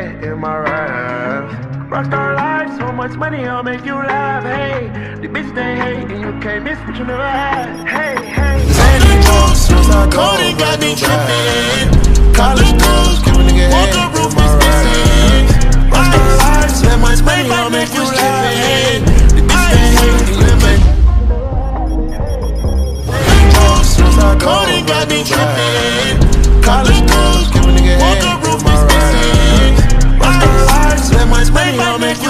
in my ride. Rockstar life, so much money, I'll make you laugh. Hey, the bitch they hate, and you can't miss what you never had. Hey, hey, Sandy Jones, Cody got me tripping. College girls, give a nigga head. Walker roof is missing. Rockstar life, so much money, I'll make you laugh. The bitch they hate, and you can't. Cody got me tripping. coming through.